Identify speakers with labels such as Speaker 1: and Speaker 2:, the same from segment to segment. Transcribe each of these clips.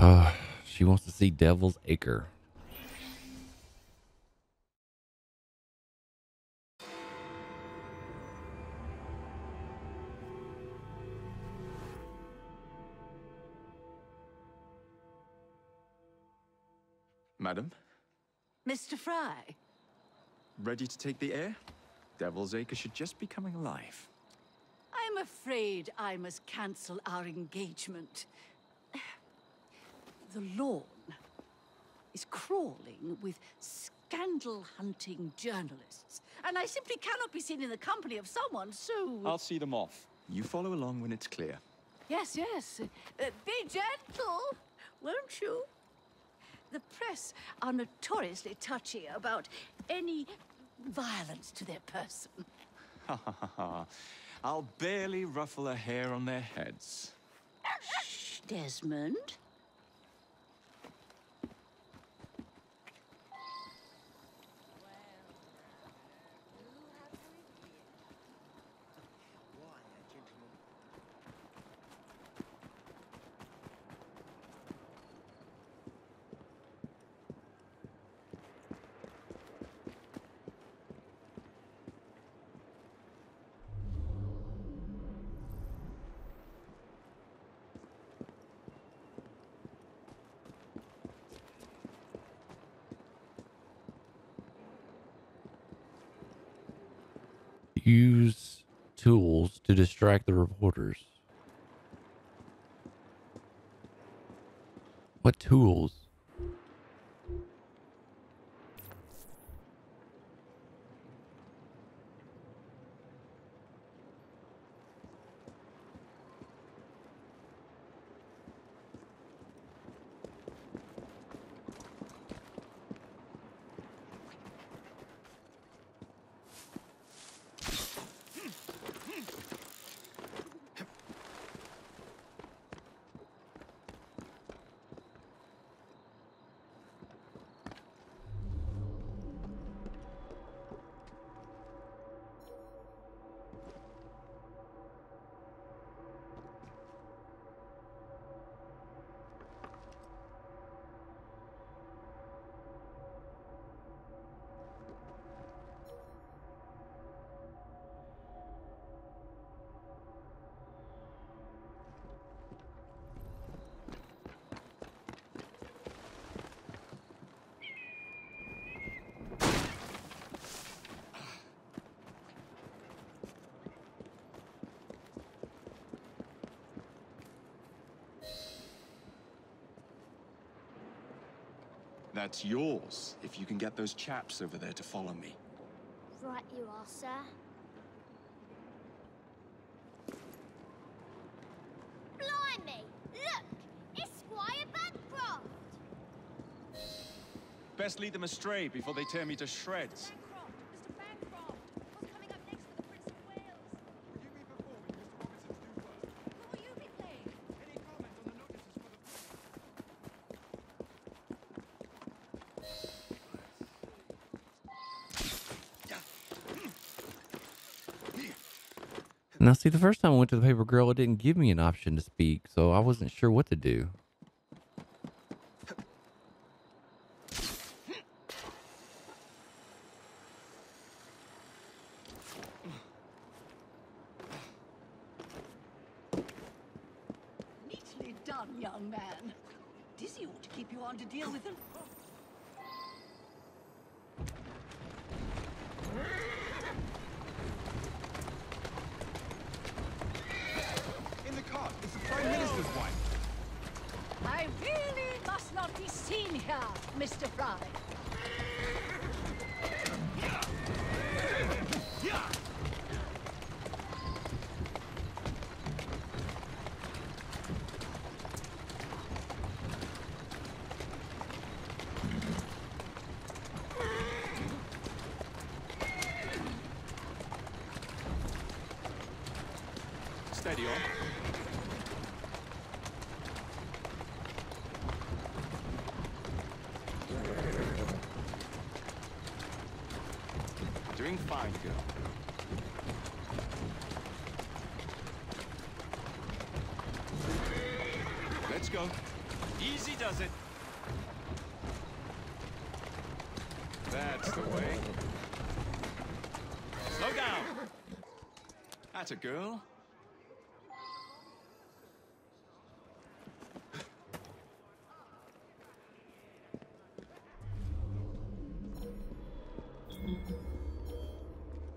Speaker 1: Uh, she wants to see Devil's Acre.
Speaker 2: Madam,
Speaker 3: Mr. Frye,
Speaker 2: ready to take the air? Devil's Acre should just be coming alive.
Speaker 3: I'm afraid I must cancel our engagement. The lawn is crawling with scandal-hunting journalists, and I simply cannot be seen in the company of someone so...
Speaker 2: I'll see them off. You follow along when it's clear.
Speaker 3: Yes, yes. Uh, be gentle, won't you? The press are notoriously touchy about any violence to their person.
Speaker 2: Ha ha ha ha. I'll barely ruffle a hair on their heads.
Speaker 3: Shh, Desmond.
Speaker 1: Use tools to distract the reporters. What tools?
Speaker 2: That's yours, if you can get those chaps over there to follow me.
Speaker 4: Right you are, sir. Blimey! Look! It's Squire Bancroft!
Speaker 2: Best lead them astray before they tear me to shreds.
Speaker 4: Bancroft! Mr. Bancroft! What's coming up next for the Prince of Wales? Who will you be playing?
Speaker 1: Now, see, the first time I went to the paper girl, it didn't give me an option to speak, so I wasn't sure what to do.
Speaker 3: Neatly done, young man. Dizzy ought to keep you on to deal with them.
Speaker 2: In the cart, it's the Prime Minister's wife.
Speaker 3: I really must not be seen here, Mr. Frye.
Speaker 2: Steady on. Doing fine, girl. Let's go. Easy Easy does it. That's the way. Slow down. That's a girl.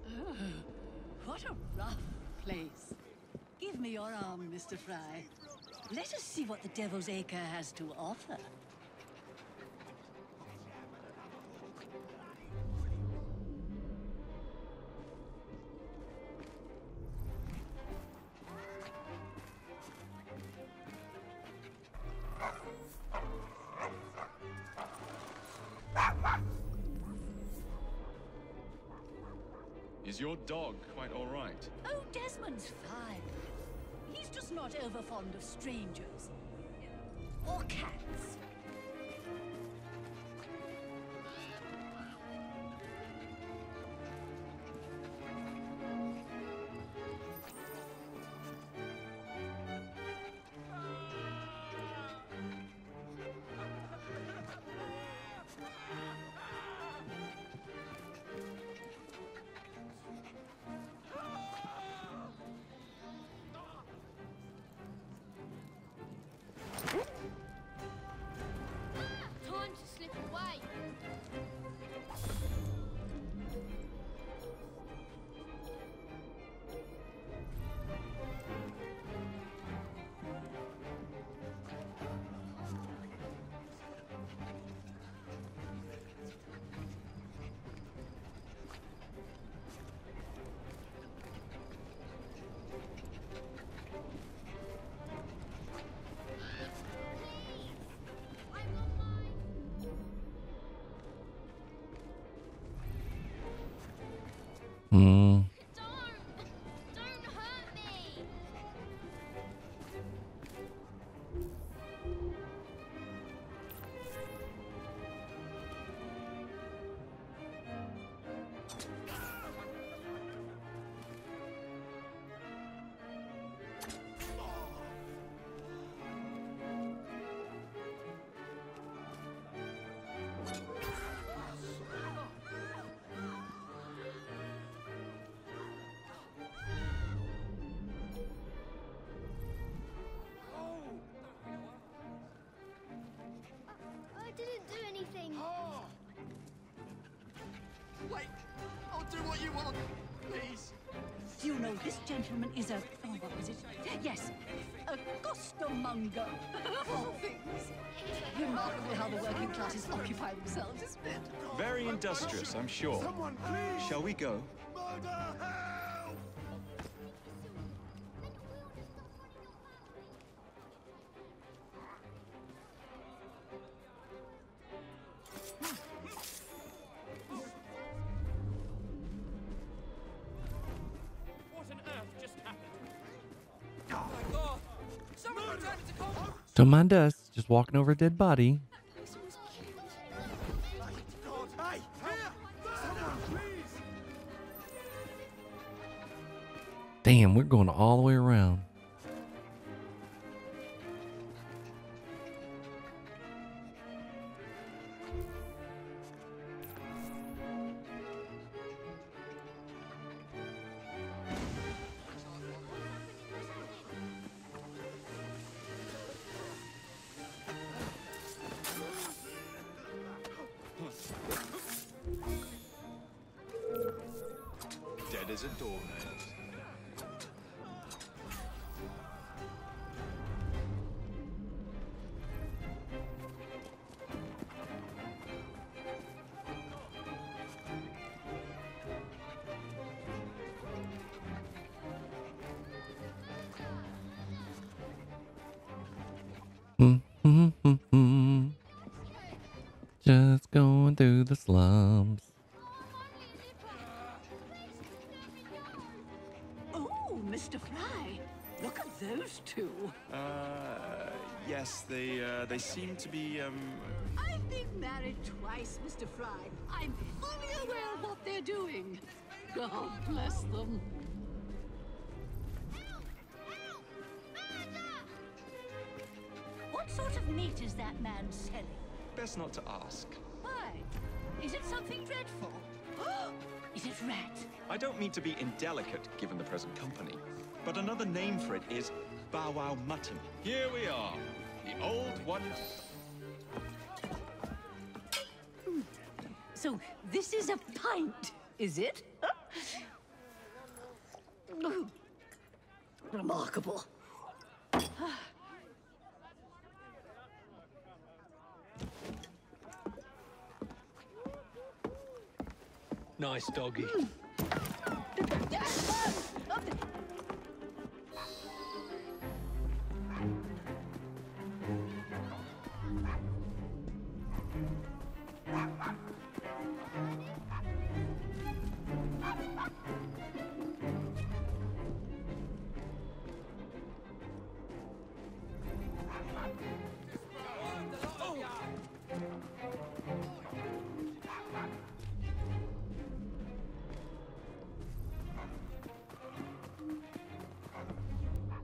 Speaker 3: Oh, What a rough place. Give me your arm, Mr. Frye. Let us see what the Devil's Acre has to offer.
Speaker 2: Is your dog quite all right?
Speaker 3: Oh, Desmond's fine. He's just not over fond of strangers.
Speaker 4: Slip away. Do anything.
Speaker 2: Wait, I'll do what you want, please.
Speaker 3: You know this gentleman is a. Oh, what was it? Yes, a costermonger. Of all things. Remarkable how the working classes occupy themselves, isn't it?
Speaker 2: Very industrious, I'm sure. Shall we go?
Speaker 5: What
Speaker 1: Don't mind us. Just walking over a dead body. Damn, we're going all the way around.
Speaker 2: As a doornail.
Speaker 1: Hmm, hmm, hmm, Just going through the slums.
Speaker 2: Yes, they, uh, they seem to be, um,
Speaker 3: I've been married twice, Mr. Frye. I'm fully aware of what they're doing. God bless them. What sort of of meat is that man selling?
Speaker 2: Best not to ask.
Speaker 3: Why? Is it something dreadful? is it rat?
Speaker 2: I don't mean to be indelicate given the present company, but another name for it is Bow Wow Mutton. Here we are, the old one.
Speaker 3: So this is a pint, is it? Remarkable.
Speaker 6: Nice doggy.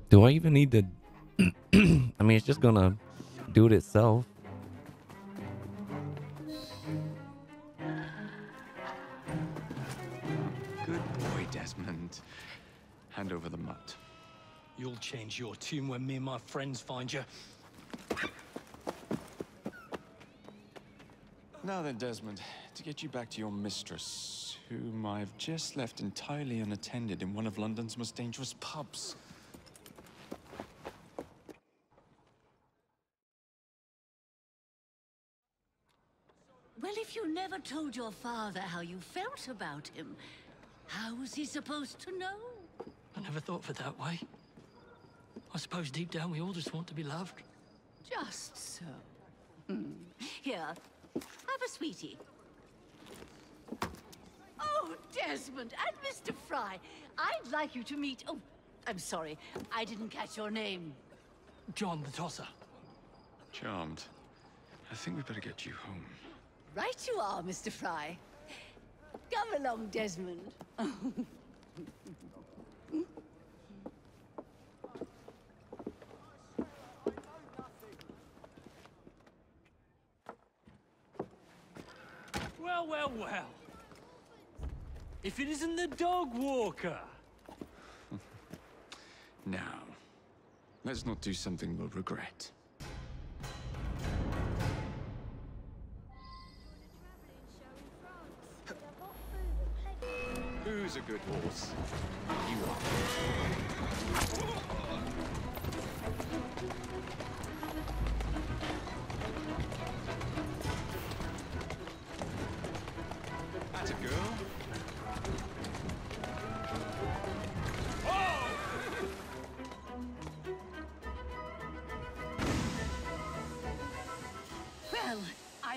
Speaker 1: Do I even need to? I mean, it's just gonna do it itself.
Speaker 2: Good boy, Desmond. Hand over the mutt.
Speaker 6: You'll change your tune when me and my friends find you.
Speaker 2: Now then, Desmond, to get you back to your mistress, whom I've just left entirely unattended in one of London's most dangerous pubs.
Speaker 3: Well, if you never told your father how you felt about him, how was he supposed to know?
Speaker 6: I never thought of it that way. I suppose deep down we all just want to be loved.
Speaker 3: Just so. Hmm. Here, have a sweetie. Oh, Desmond and Mr. Frye, I'd like you to meet. Oh, I'm sorry, I didn't catch your name.
Speaker 6: John the Tosser.
Speaker 2: Charmed. I think we better get you home.
Speaker 3: Right you are, Mr. Frye. Come along, Desmond.
Speaker 6: Well, well, well. If it isn't the dog walker.
Speaker 2: Now, let's not do something we'll regret. Who's a good horse? You are.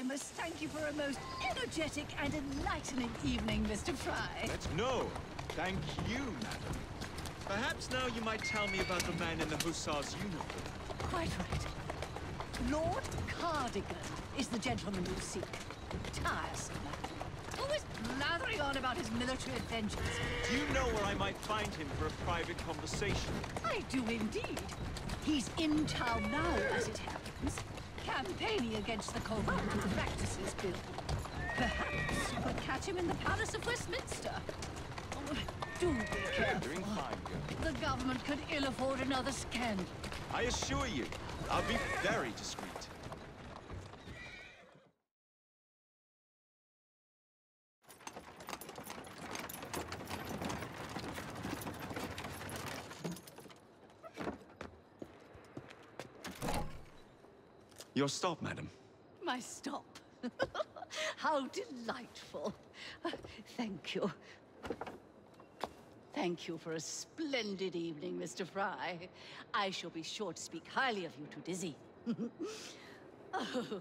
Speaker 3: I must thank you for a most energetic and enlightening evening, Mr. Frye.
Speaker 2: Let's no. Thank you, madam. Perhaps now you might tell me about the man in the hussar's uniform.
Speaker 3: Quite right. Lord Cardigan is the gentleman you seek. Tiresome. Always blathering on about his military adventures.
Speaker 2: Do you know where I might find him for a private conversation?
Speaker 3: I do indeed. He's in town now, as it happens, campaigning against the Corrupt Practices Bill. Perhaps you could catch him in the Palace of Westminster. Oh, do be careful. The government could ill afford another scandal.
Speaker 2: I assure you, I'll be very discreet. Your stop, madam.
Speaker 3: My stop. How delightful. Uh, thank you. Thank you for a splendid evening, Mr. Frye. I shall be sure to speak highly of you to Dizzy. oh,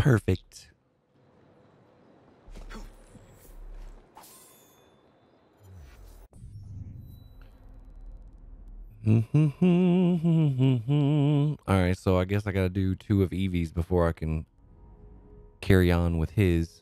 Speaker 1: Perfect. All right, so I guess I got to do two of Evie's before I can carry on with his.